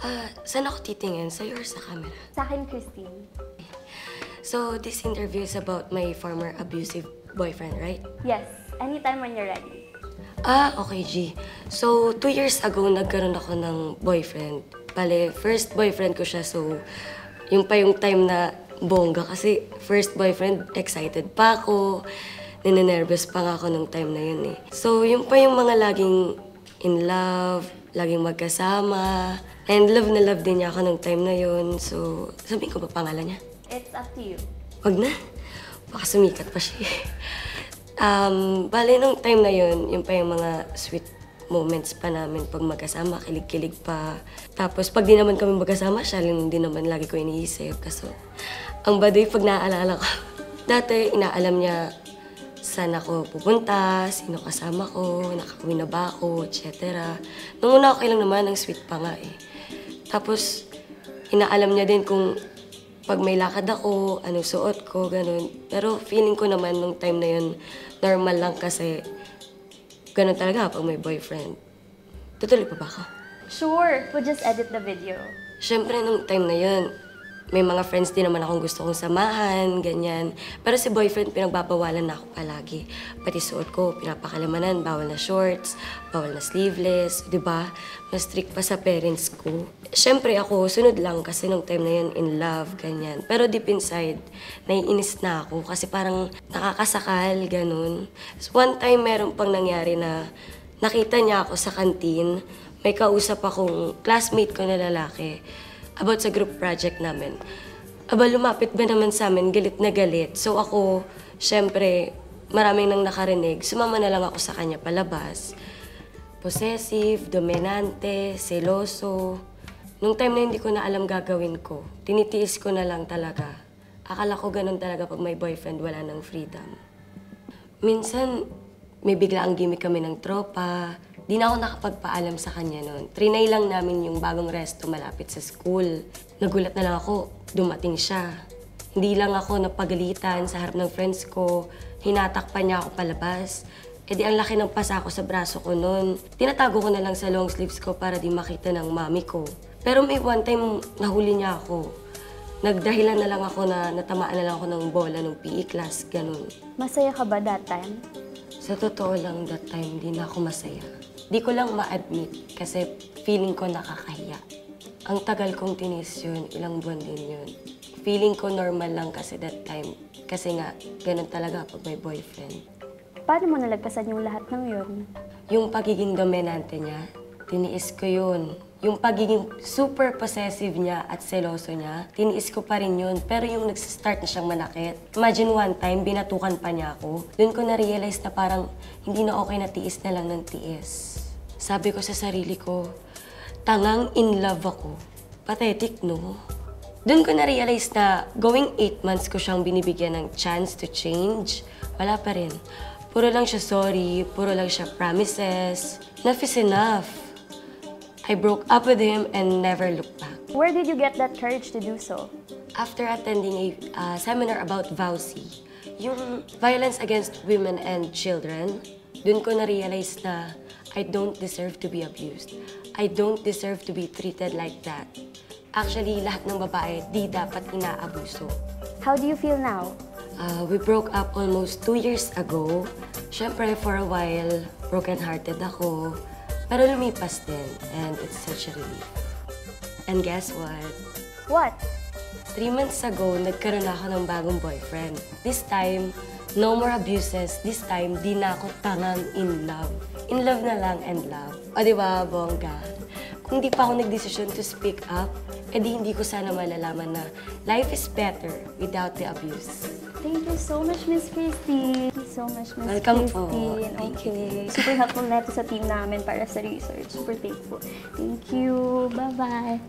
Ah, saan ako titingin? Sa'yo or sa camera? Sa akin, Christine. So, this interview is about my former abusive boyfriend, right? Yes, anytime when you're ready. Ah, okay, G. So, two years ago, nagkaroon ako ng boyfriend. Bale, first boyfriend ko siya, so yung pa yung time na bongga. Kasi first boyfriend, excited pa ako. Ninenervous pa nga ako nung time na yun eh. So, yung pa yung mga laging in love, laging magkasama. And love na love din niya ako nung time na yun. So, sabihin ko ba pangalan niya? It's up to you. Wag na. Baka sumikat pa siya. um, bale, nung time na yun, yung pa yung mga sweet moments pa namin pag magkasama, kilig-kilig pa. Tapos pag di naman kami magkasama, siya lang din naman lagi ko iniisip. Kaso, ang baduy pag naaalala ko, dati inaalam niya saan ako pupunta, sino kasama ko, nakauwi na ba ako, etc. Nung una okay lang naman, ang sweet pa nga eh. Tapos, inaalam niya din kung pag may lakad ako, anong suot ko, ganun. Pero feeling ko naman nung time na yun, normal lang kasi ganun talaga pag may boyfriend. Tutuloy pa ba ako? Sure, we'll just edit the video. Siyempre, nung time na yun, may mga friends din naman akong gusto kong samahan, ganyan. Pero si boyfriend, pinagbabawalan na ako palagi. Pati suot ko, pinapakalamanan, bawal na shorts, bawal na sleeveless, di ba? Mas strict pa sa parents ko. Siyempre ako, sunod lang kasi nung time na yun, in love, ganyan. Pero deep inside, naiinis na ako kasi parang nakakasakal, ganun. So, one time, meron pang nangyari na nakita niya ako sa kantin, may kausap akong classmate ko na lalaki about sa group project namin. Aba, lumapit ba naman sa amin, galit na galit. So ako, syempre, maraming nang nakarinig, sumama na lang ako sa kanya palabas. Possessive, dominante, seloso. Nung time na hindi ko na alam gagawin ko, tinitiis ko na lang talaga. Akala ko ganun talaga pag may boyfriend, wala ng freedom. Minsan, may bigla ang gimmick kami ng tropa. Di na ako nakapagpaalam sa kanya noon. Trinay lang namin yung bagong resto malapit sa school. Nagulat na lang ako, dumating siya. Hindi lang ako napagalitan sa harap ng friends ko. Hinatakpan niya ako palabas. E di ang laki ng pasa ko sa braso ko noon. Tinatago ko na lang sa long sleeves ko para di makita ng mami ko. Pero may one time nahuli niya ako. Nagdahilan na lang ako na natamaan na lang ako ng bola ng PE class, ganun. Masaya ka ba that time? Sa totoo lang, that time, di na ako masaya. Di ko lang ma-admit kasi feeling ko nakakahiya. Ang tagal kong tinis yun, ilang buwan din yun. Feeling ko normal lang kasi that time. Kasi nga, ganun talaga pag may boyfriend. Paano mo nalagpasan yung lahat ng yun? Yung pagiging dominante niya, tiniis ko yun. Yung pagiging super possessive niya at seloso niya, tiniis ko pa rin yun. Pero yung nagsistart na siyang manakit. Imagine one time, binatukan pa niya ako. Doon ko na-realize na parang hindi na okay na tiis na lang ng tiis. Sabi ko sa sarili ko, tangang in love ako. Pathetic, no? Doon ko na-realize na going eight months ko siyang binibigyan ng chance to change. Wala pa rin. Puro lang siya sorry, puro lang siya promises. Enough is enough. I broke up with him and never looked back. Where did you get that courage to do so? After attending a uh, seminar about VAUSI, yung violence against women and children, dun ko na-realize na I don't deserve to be abused. I don't deserve to be treated like that. Actually, lahat ng babae di dapat inaabuso. How do you feel now? Uh, we broke up almost two years ago. Siyempre, for a while, broken-hearted ako. Pero lumipas din, and it's such a relief. And guess what? What? Three months ago, nagkaroon ako ng bagong boyfriend. This time, no more abuses. This time, di na ako tangang in love. In love na lang and love. O di ba, bongga? Kung di pa ako nagdesisyon to speak up, edi hindi ko sana malalaman na life is better without the abuse. Thank you so much, Miss Christine. So much, Miss Welcome po. Christine. You. okay. Super helpful na ito sa team namin para sa research. Super thankful. Thank you. Bye-bye.